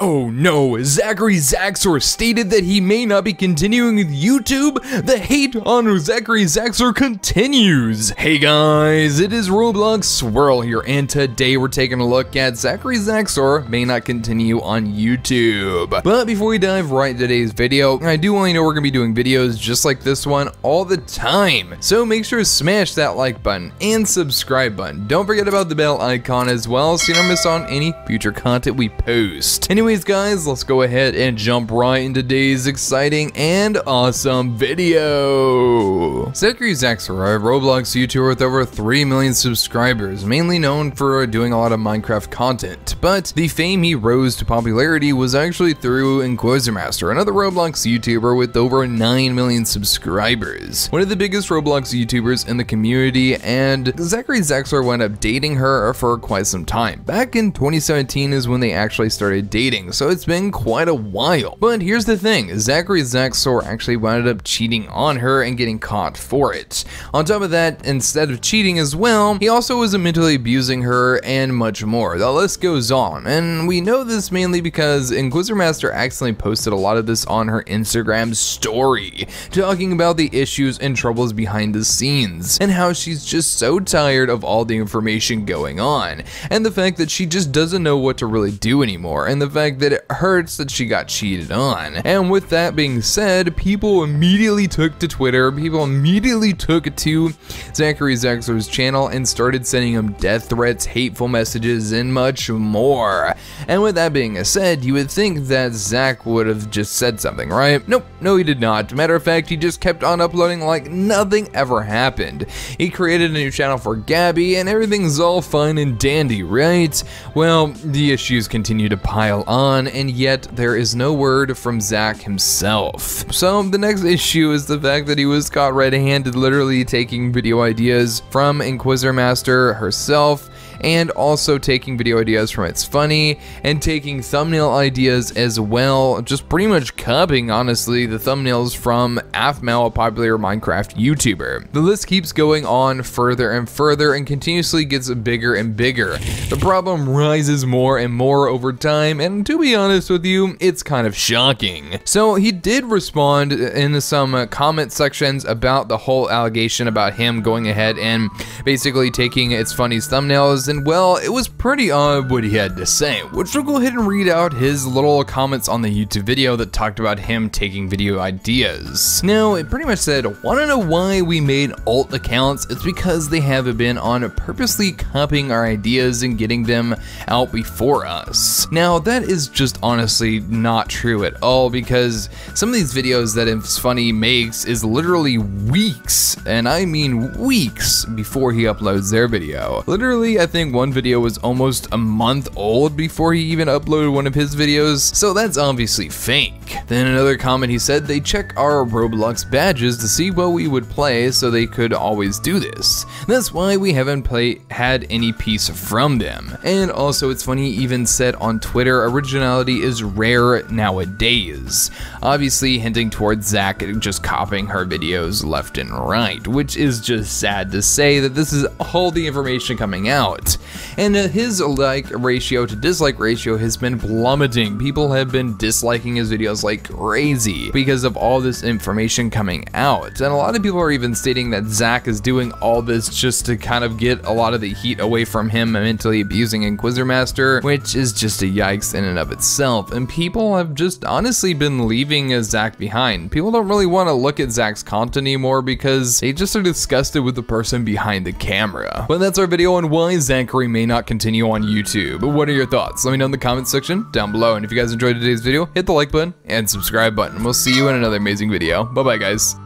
Oh no, Zachary Zaxor stated that he may not be continuing with YouTube. The hate on Zachary Zaxor continues. Hey guys, it is Roblox Swirl here, and today we're taking a look at Zachary Zaxor may not continue on YouTube. But before we dive right into today's video, I do want you to know we're gonna be doing videos just like this one all the time. So make sure to smash that like button and subscribe button. Don't forget about the bell icon as well so you don't miss on any future content we post. Anyway, Anyways guys, let's go ahead and jump right into today's exciting and awesome video. Zachary Zaxor, a Roblox YouTuber with over 3 million subscribers, mainly known for doing a lot of Minecraft content, but the fame he rose to popularity was actually through InquisitorMaster, another Roblox YouTuber with over 9 million subscribers. One of the biggest Roblox YouTubers in the community, and Zachary Zaxor wound up dating her for quite some time. Back in 2017 is when they actually started dating cheating, so it's been quite a while. But here's the thing, Zachary Zaxor actually wound up cheating on her and getting caught for it. On top of that, instead of cheating as well, he also was mentally abusing her and much more. The list goes on, and we know this mainly because InquisitorMaster accidentally posted a lot of this on her Instagram story, talking about the issues and troubles behind the scenes, and how she's just so tired of all the information going on, and the fact that she just doesn't know what to really do anymore, and the fact fact that it hurts that she got cheated on. And with that being said, people immediately took to Twitter, people immediately took to Zachary Zaxor's channel and started sending him death threats, hateful messages, and much more. And with that being said, you would think that Zach would have just said something, right? Nope, no he did not. Matter of fact, he just kept on uploading like nothing ever happened. He created a new channel for Gabby and everything's all fine and dandy, right? Well, the issues continue to pile on on, and yet there is no word from Zach himself. So the next issue is the fact that he was caught red-handed literally taking video ideas from InquisitorMaster herself and also taking video ideas from ItsFunneh and taking thumbnail ideas as well, just pretty much copying, honestly, the thumbnails from Aphmau, a popular Minecraft YouTuber. The list keeps going on further and further and continuously gets bigger and bigger. The problem rises more and more over time, and to be honest with you, it's kind of shocking. So he did respond in some comment sections about the whole allegation about him going ahead and basically taking ItsFunneh's thumbnails and well, it was pretty odd what he had to say, which we'll go ahead and read out his little comments on the YouTube video that talked about him taking video ideas. Now, it pretty much said, wanna know why we made alt accounts? It's because they have been on purposely copying our ideas and getting them out before us. Now, that is just honestly not true at all because some of these videos that ItsFunneh makes is literally weeks, and I mean weeks, before he uploads their video. Literally, I think think one video was almost a month old before he even uploaded one of his videos, so that's obviously fake. Then another comment he said they check our Roblox badges to see what we would play so they could always do this. That's why we haven't play had any piece from them. And also ItsFunneh he even said on Twitter originality is rare nowadays. Obviously hinting towards Zach just copying her videos left and right, which is just sad to say that this is all the information coming out. And his like ratio to dislike ratio has been plummeting. People have been disliking his videos like crazy because of all this information coming out. And a lot of people are even stating that Zach is doing all this just to kind of get a lot of the heat away from him mentally abusing InquisitorMaster, which is just a yikes in and of itself. And people have just honestly been leaving Zach behind. People don't really want to look at Zach's content anymore because they just are disgusted with the person behind the camera. But that's our video on why Zach Zachary may not continue on YouTube. What are your thoughts? Let me know in the comments section down below. And if you guys enjoyed today's video, hit the like button and subscribe button. We'll see you in another amazing video. Bye bye guys.